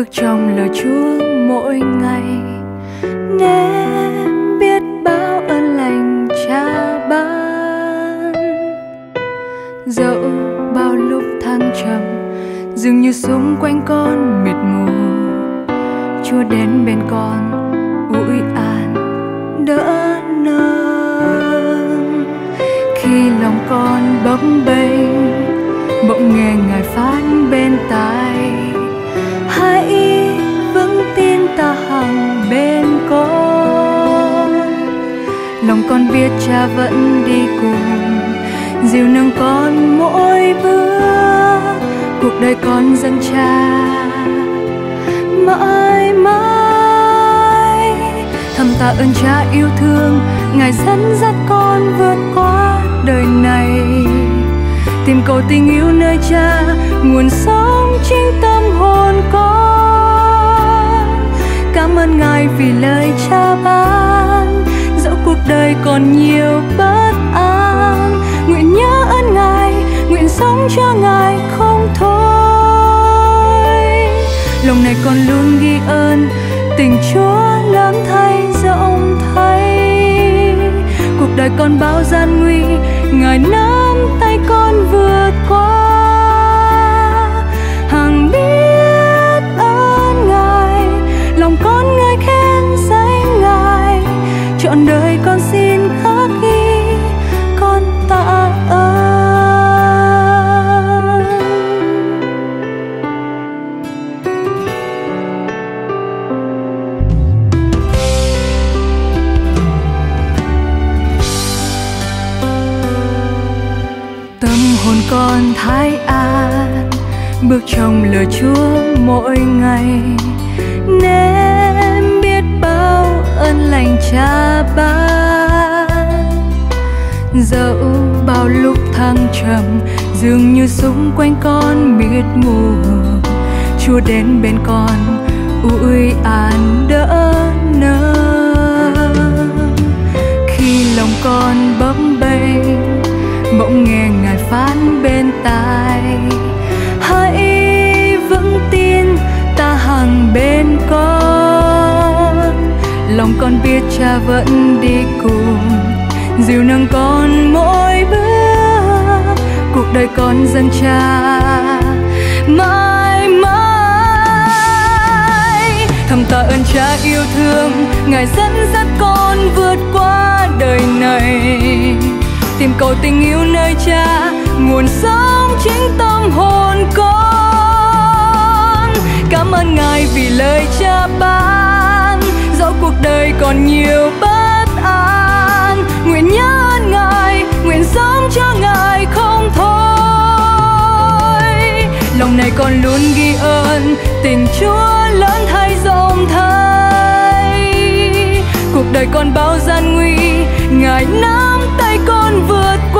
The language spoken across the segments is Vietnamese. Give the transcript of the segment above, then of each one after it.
bước trong lời Chúa mỗi ngày. Nên biết bao ơn lành cha ban. Dẫu bao lúc thăng trầm, dường như xung quanh con mệt mù. Chúa đến bên con, ủi an, đỡ nâng. Khi lòng con bấp bênh, bỗng nghe ngài phán bên tai con biết cha vẫn đi cùng. Dìu nâng con mỗi bước, cuộc đời con dâng cha. Mãi mãi, thầm tạ ơn cha yêu thương, ngài dẫn dắt con vượt qua đời này. Tìm cầu tình yêu nơi cha, nguồn sống chính tâm hồn con. Cảm ơn ngài vì lời cha ban cuộc đời còn nhiều bất an. Nguyện nhớ ơn ngài, nguyện sống cho ngài không thôi. Lòng này còn luôn ghi ơn, tình chúa lớn thay rộng thay cuộc đời còn bao gian nguy, ngài nói đời con xin khắc ghi con tạ ơn. Tâm hồn con thái an, bước trong lời Chúa mỗi ngày. Nên ơn lành cha ban dẫu bao lúc thăng trầm, dường như xung quanh con mịt mù. Chúa đến bên con, ủi an đỡ nâng khi lòng con bấp bênh, bỗng nghe ngài phán bên tai. Lòng con biết cha vẫn đi cùng. Dìu nâng con mỗi bước, cuộc đời con dâng cha mãi mãi, thầm tạ ơn cha yêu thương. Ngài dẫn dắt con vượt qua đời này. Tìm cầu tình yêu nơi cha, nguồn sống chính tâm hồn con. Cảm ơn ngài vì lời cha ban còn nhiều bất an. Nguyện nhớ ơn ngài, nguyện sống cho ngài không thôi. Lòng này còn luôn ghi ơn, tình chúa lớn thay rộng thay. Cuộc đời còn bao gian nguy, ngài nắm tay con vượt qua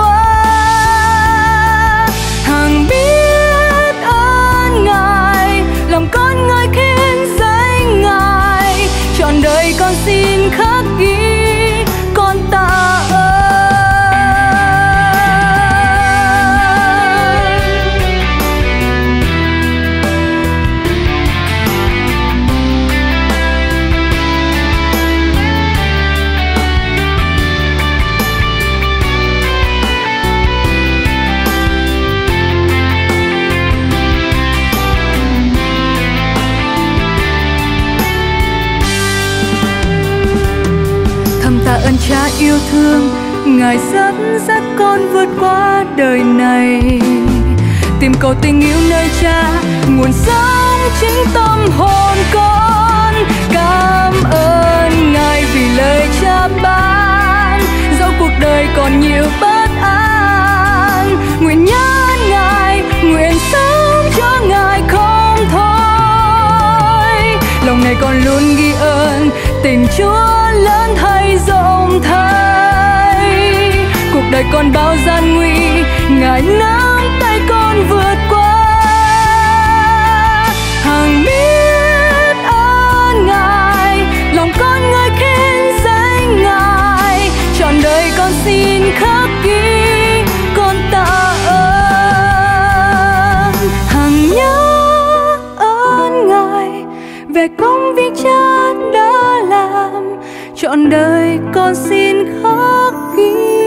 cha yêu thương, ngài dẫn dắt con vượt qua đời này. Tìm cầu tình yêu nơi cha, nguồn sống chính tâm hồn con. Cảm ơn ngài vì lời cha ban. Dẫu cuộc đời còn nhiều bất an, nguyện nhớ ngài, nguyện sống cho ngài không thôi. Lòng này con luôn ghi ơn, tình chúa lớn thay dẫu thay cuộc đời con bao gian nguy, ngài nắm tay con vượt qua. Hàng biết ơn ngài, lòng con ngợi khen danh ngài trọn đời con xin khắc ghi con tạ ơn. Hằng nhớ ơn ngài về công việc cha đời trọn đời con xin khắc ghi